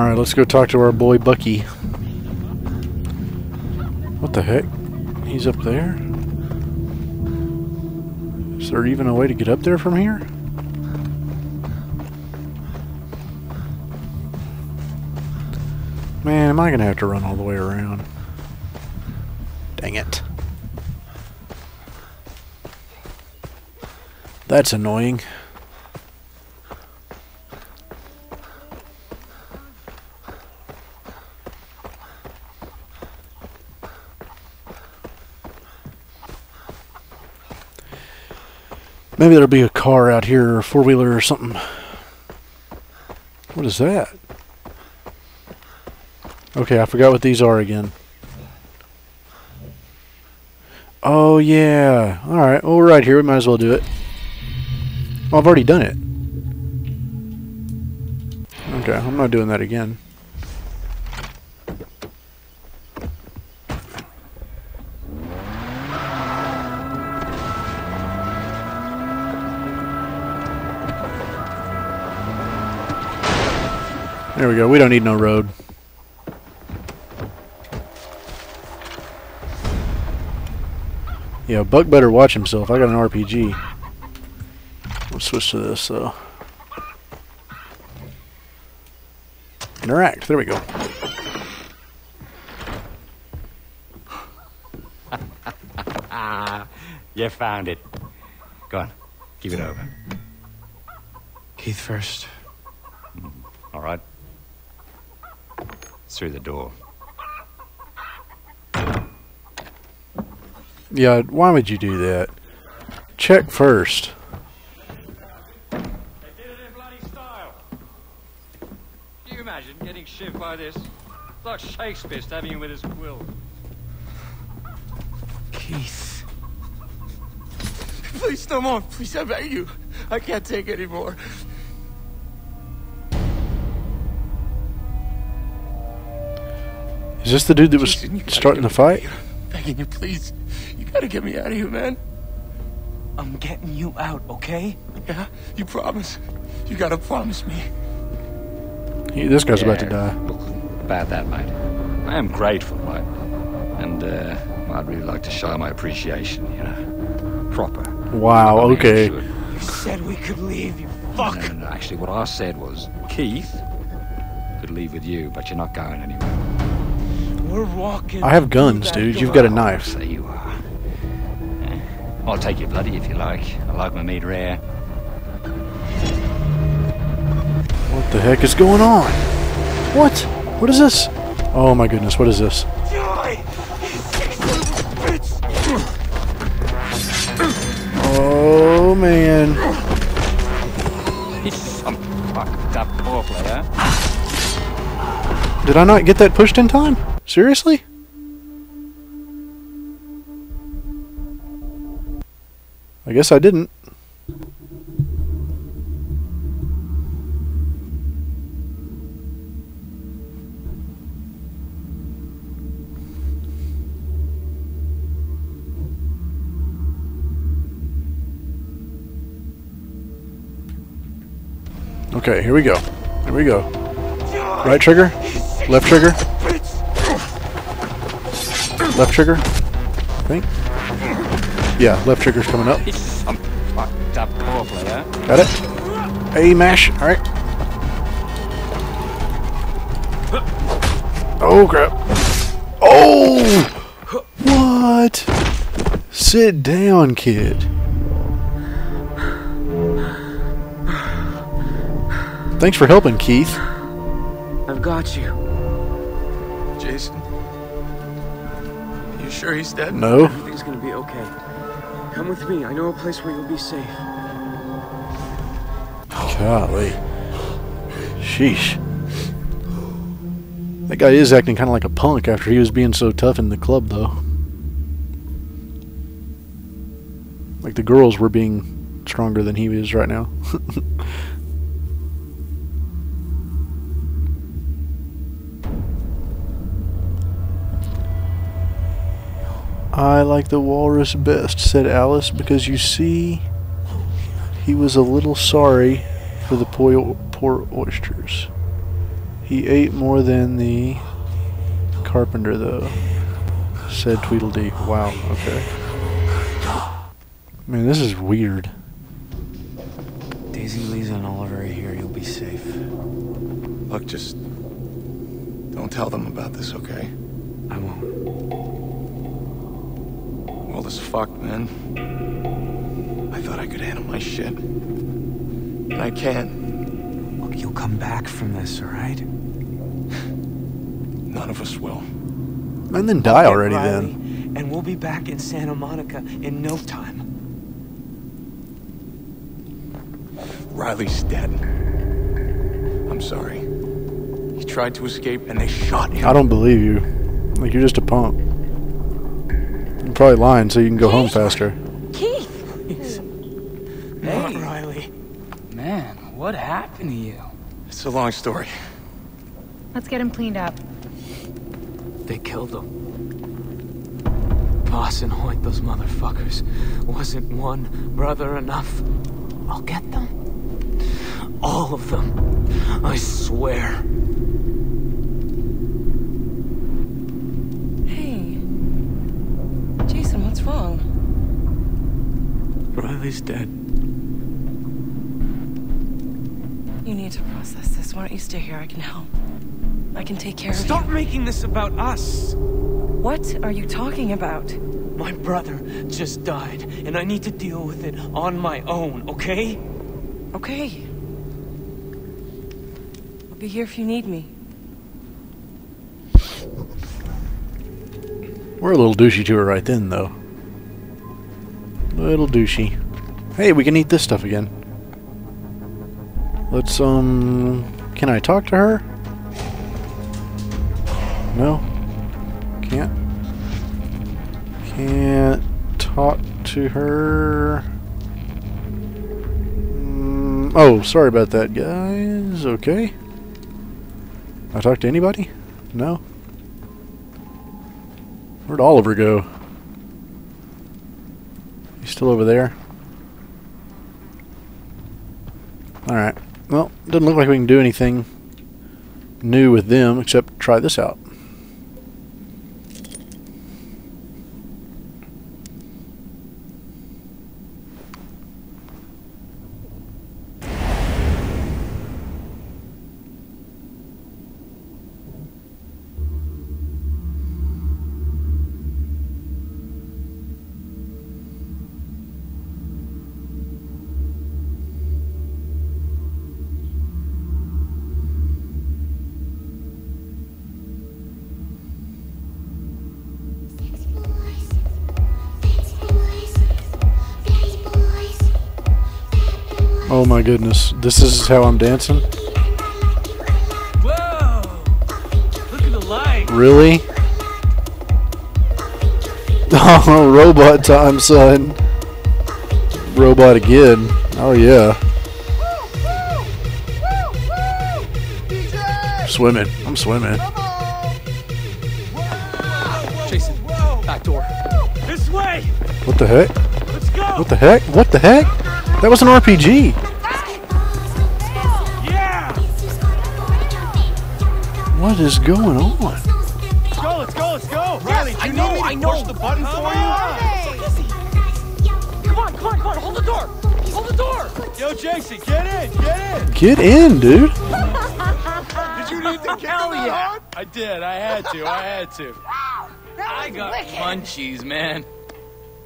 Alright, let's go talk to our boy Bucky. What the heck? He's up there? Is there even a way to get up there from here? Man, am I going to have to run all the way around? Dang it. That's annoying. Maybe there'll be a car out here, a four-wheeler or something. What is that? Okay, I forgot what these are again. Oh, yeah. Alright, well, we're right here. We might as well do it. Oh, I've already done it. Okay, I'm not doing that again. There we go. We don't need no road. Yeah, Buck better watch himself. I got an RPG. Let's switch to this, though. Interact. There we go. You found it. Go on, give it over. Keith first. All right. Through the door. Yeah, why would you do that? Check first. They did it in bloody style. Can you imagine getting shivved by this? It's like Shakespeare stabbing you with his quill. Keith. Please, no more. Please, I beg you. I can't take anymore. Is this the dude that was Jason, starting the fight? me out. Begging you, please. You gotta get me out of here, man. I'm getting you out, okay? Yeah? You promise? You gotta promise me. He, this guy's about to die. Look, about that, mate. I am grateful, right? And, uh, I'd really like to show my appreciation, you know. Proper. Wow, I mean, okay. should. You said we could leave, you fuck! No, fuck! no, no, Actually, what I said was, Keith could leave with you, but you're not going anywhere. We're walking. I have guns, dude. You've got a knife. So you are. Eh, I'll take you bloody if you like. I like my meat rare. What the heck is going on? What? What is this? Oh my goodness, what is this? Oh man. He's some fucked up poor player. Did I not get that pushed in time? Seriously? I guess I didn't. Okay, here we go. Here we go. Right trigger, left trigger, left trigger. I think. Yeah, left trigger's coming up. He's some fucked up poor player. Got it. A mash. All right. Oh crap. Oh! What? Sit down, kid. Thanks for helping, Keith. I've got you. You sure he's dead? No. Everything's gonna be okay. Come with me. I know a place where you'll be safe. Golly. Sheesh. That guy is acting kind of like a punk after he was being so tough in the club, though. Like the girls were being stronger than he is right now. I like the walrus best, said Alice, because you see, he was a little sorry for the poor, poor oysters. He ate more than the carpenter, though, said Tweedledee. Wow, okay. Man, this is weird. Daisy, Liza, and Oliver are here. You'll be safe. Look, just don't tell them about this, okay? I won't. Well, this fucked, man. I thought I could handle my shit. And I can. Look, you'll come back from this, all right? None of us will. And then die Get already, Riley, then. And we'll be back in Santa Monica in no time. Riley's dead. I'm sorry. He tried to escape and they shot him. I don't believe you. Like, you're just a punk. You're probably lying so you can go home faster. Keith! Please. Not Riley. Man, what happened to you? It's a long story. Let's get him cleaned up. They killed him. Vaas and Hoyt, those motherfuckers. Wasn't one brother enough? I'll get them. All of them. I swear. Hey. Jason, what's wrong? Riley's dead. You need to process this. Why don't you stay here? I can help. I can take care Stop of you. Stop making this about us. What are you talking about? My brother just died, and I need to deal with it on my own, okay? Okay. I'll be here if you need me. We're a little douchey to her right then, though. Little douchey. Hey, we can eat this stuff again. Let's, um... Can I talk to her? No? Can't? Can't talk to her... Mm, oh, sorry about that, guys. Okay. I talk to anybody? No? Where'd Oliver go? He's still over there. Alright. Well, doesn't look like we can do anything new with them except try this out. My goodness. This is how I'm dancing? Whoa! Look at the light. Really? Oh, robot time, son. Robot again. Oh, yeah. Swimming. I'm swimming. Jason, back door. This way! What the heck? Let's go! What the heck? What the heck? That was an RPG. What is going on? Let's go, let's go, let's go! Riley, do you know, need me to I know. push the button for you! Come on, come on, come on, hold the door! Hold the door! Yo, Jason, get in, get in! Get in, dude. Did you need to kick Hell yeah. hard? I did, I had to, I had to. I got munchies, man.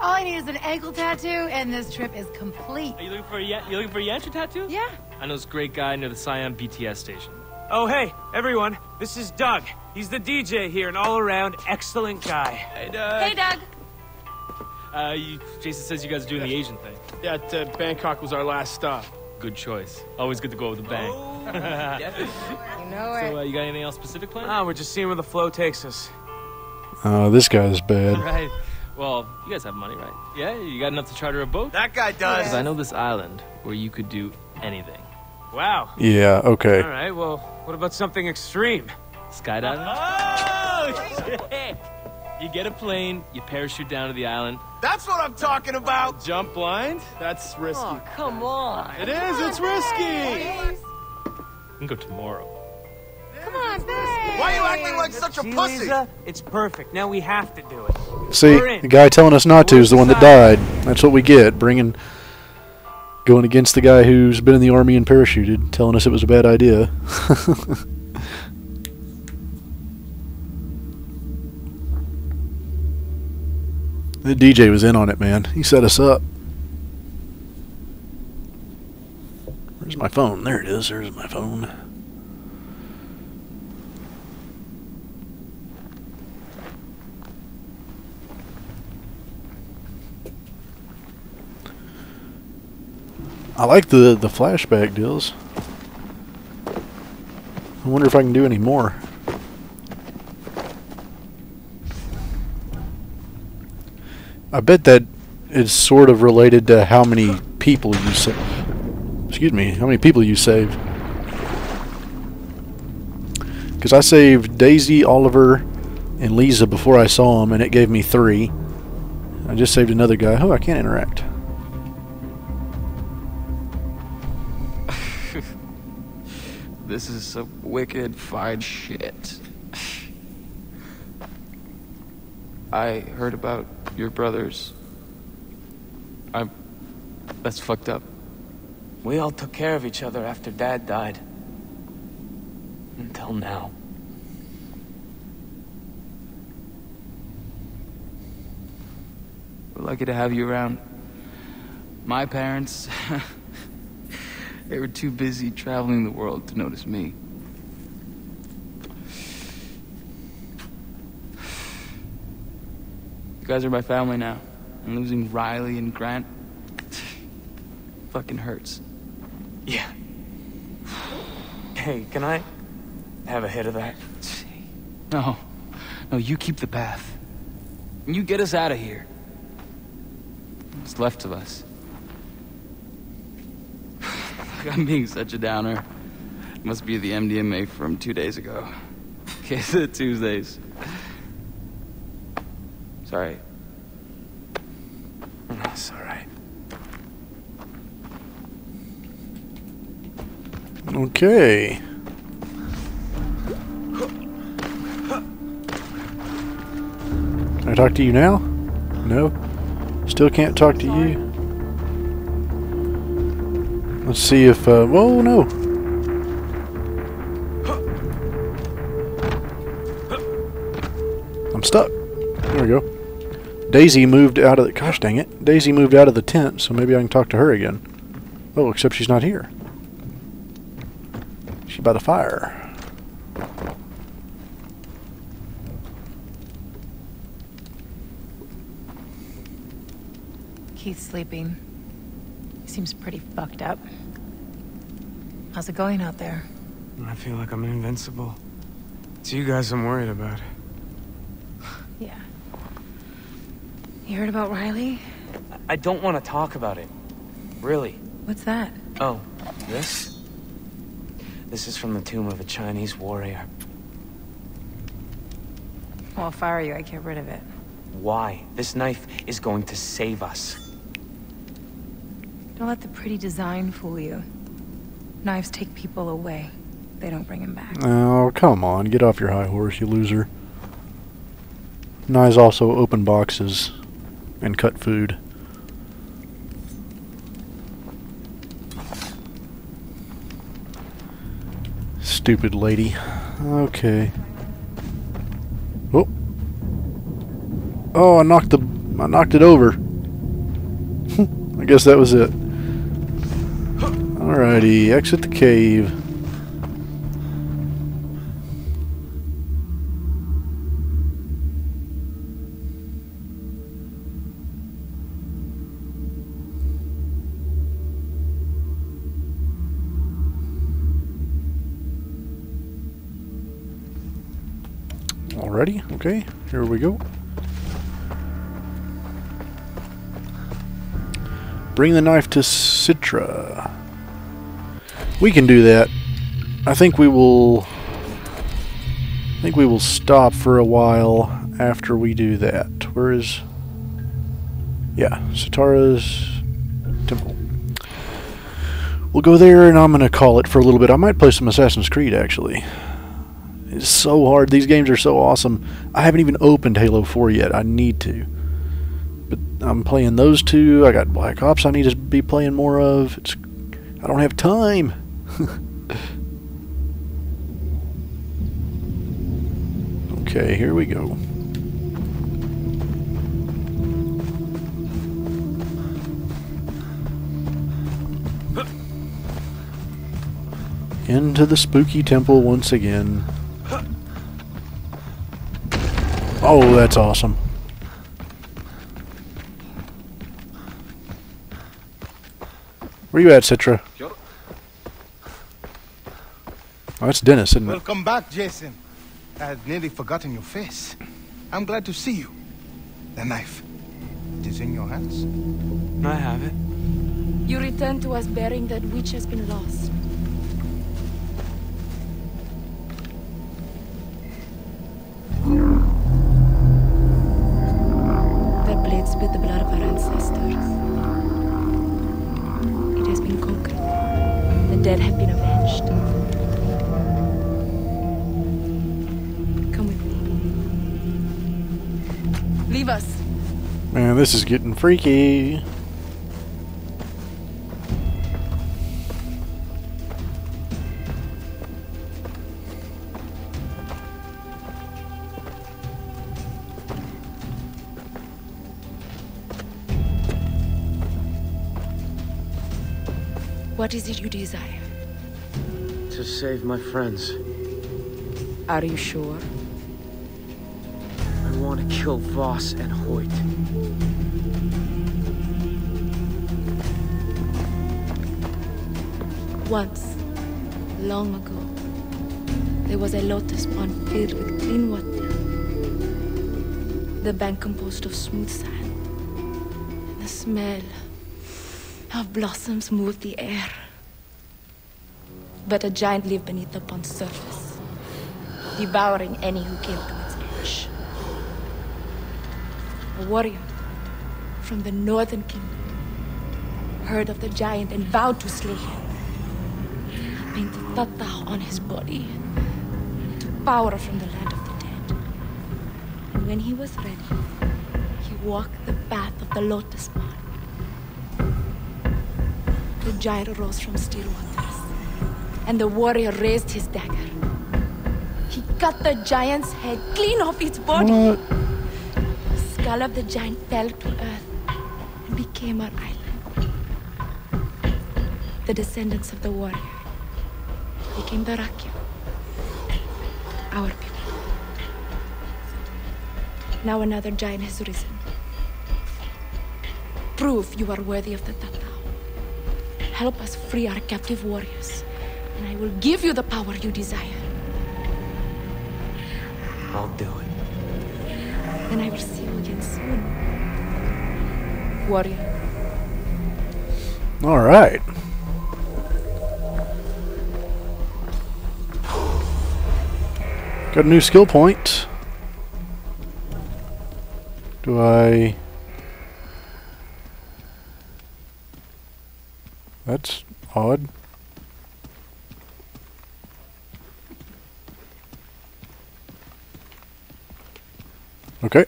All I need is an ankle tattoo, and this trip is complete. Are you looking for a Yan- you looking for a Yantra tattoo? Yeah. I know this great guy near the Siam BTS station. Oh, hey, everyone. This is Doug. He's the DJ here, an all around excellent guy. Hey, Doug. Hey, Doug. Uh, you, Jason says you guys are doing the Asian thing. Yeah, uh, Bangkok was our last stop. Good choice. Always good to go with a bang. You know it. so, uh, you got anything else specific planned? Ah, we're just seeing where the flow takes us. Oh, this guy's bad. right. Well, you guys have money, right? Yeah, you got enough to charter a boat? That guy does. Because I know this island where you could do anything. Wow. Yeah, okay. All right, well, what about something extreme? Skydiving? Oh, shit! You get a plane, you parachute down to the island. That's what I'm talking about. Jump blind? That's risky. Oh, come on. It is, it's risky. We can go tomorrow. Come on, man Why are you acting like such a See, pussy? Liza? It's perfect. Now we have to do it. See, the guy telling us not to is the one that died. That's what we get. Bringing, going against the guy who's been in the army and parachuted, telling us it was a bad idea. the DJ was in on it, man. He set us up. Where's my phone? There it is. There's my phone. I like the the flashback deals. I wonder if I can do any more. I bet that is sort of related to how many people you save. excuse me, how many people you saved. Because I saved Daisy, Oliver, and Liza before I saw them, and it gave me three. I just saved another guy. Oh, I can't interact. This is some wicked fine shit. I heard about your brothers. I'm. That's fucked up. We all took care of each other after Dad died. Until now. We're lucky to have you around. My parents. they were too busy traveling the world to notice me. You guys are my family now. And losing Riley and Grant. fucking hurts. Yeah. Hey, can I have a hit of that? No. No, you keep the path. And you get us out of here. What's left of us? I'm being such a downer. Must be the MDMA from two days ago. Case of Tuesdays. Sorry. That's all right. Okay. Can I talk to you now? No? Still can't talk to you? Let's see if, uh, whoa, no. I'm stuck. There we go. Daisy moved out of the, gosh dang it. Daisy moved out of the tent, so maybe I can talk to her again. Oh, except she's not here. She's by the fire. Keith's sleeping. He seems pretty fucked up. How's it going out there? I feel like I'm invincible. It's you guys I'm worried about. Yeah. You heard about Riley? I don't want to talk about it. Really. What's that? Oh, this? This is from the tomb of a Chinese warrior. Well, if I were you, I'd get rid of it. Why? This knife is going to save us. Don't let the pretty design fool you. Knives take people away. They don't bring them back. Oh, come on. Get off your high horse, you loser. Knives also open boxes and cut food. Stupid lady. Okay. Oh. Oh, I knocked the I knocked it over. I guess that was it. Alrighty, exit the cave. Alrighty, okay, here we go. Bring the knife to Citra. We can do that. I think we will... I think we will stop for a while after we do that. Where is... Yeah, Citra's temple. We'll go there and I'm going to call it for a little bit. I might play some Assassin's Creed, actually. It's so hard. These games are so awesome. I haven't even opened Halo 4 yet. I need to. But I'm playing those two. I got Black Ops I need to be playing more of. It's I don't have time. okay, here we go. Into the spooky temple once again. Oh, that's awesome. Where you at, Citra? Oh, it's Dennis, isn't it? Welcome back, Jason. I had nearly forgotten your face. I'm glad to see you. The knife. It is in your hands. I have it. You return to us bearing that which has been lost. That blade spilled the blood of our ancestors. It has been conquered. The dead have been avenged. Leave us. Man, this is getting freaky. What is it you desire? To save my friends. Are you sure? Want to kill Vaas and Hoyt. Once, long ago, there was a lotus pond filled with clean water. The bank composed of smooth sand. And the smell of blossoms moved the air. But a giant lived beneath the pond's surface, devouring any who came to its edge. A warrior from the northern kingdom heard of the giant and vowed to slay him painted Tatau on his body to power from the land of the dead. And when he was ready, he walked the path of the lotus pond. The giant rose from still waters, and the warrior raised his dagger. He cut the giant's head clean off its body. What? Skull of the giant fell to earth and became our island. The descendants of the warrior became the Rakya. Our people. Now another giant has risen. Prove you are worthy of the Tatau. Help us free our captive warriors, and I will give you the power you desire. I'll do. Then I will see you again soon. Warrior. All right. Got a new skill point. Do I... That's odd. Okay.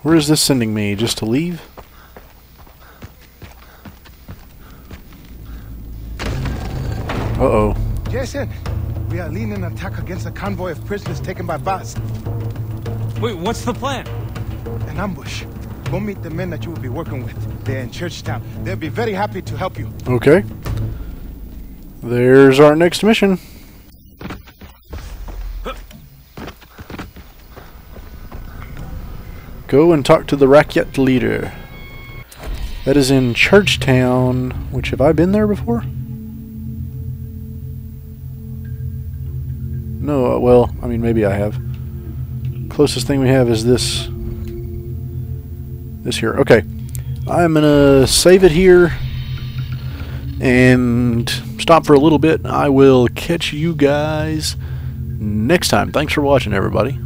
Where is this sending me? Just to leave? Uh-oh. Jason, we are leading an attack against a convoy of prisoners taken by Vaas. Wait, what's the plan? An ambush. Go meet the men that you will be working with. They're in Churchtown. They'll be very happy to help you. Okay. There's our next mission. Go and talk to the Rakyat leader. That is in Churchtown, which have I been there before? No, uh, well, I mean, maybe I have. Closest thing we have is this. This here. Okay. I'm going to save it here and stop for a little bit. I will catch you guys next time. Thanks for watching, everybody.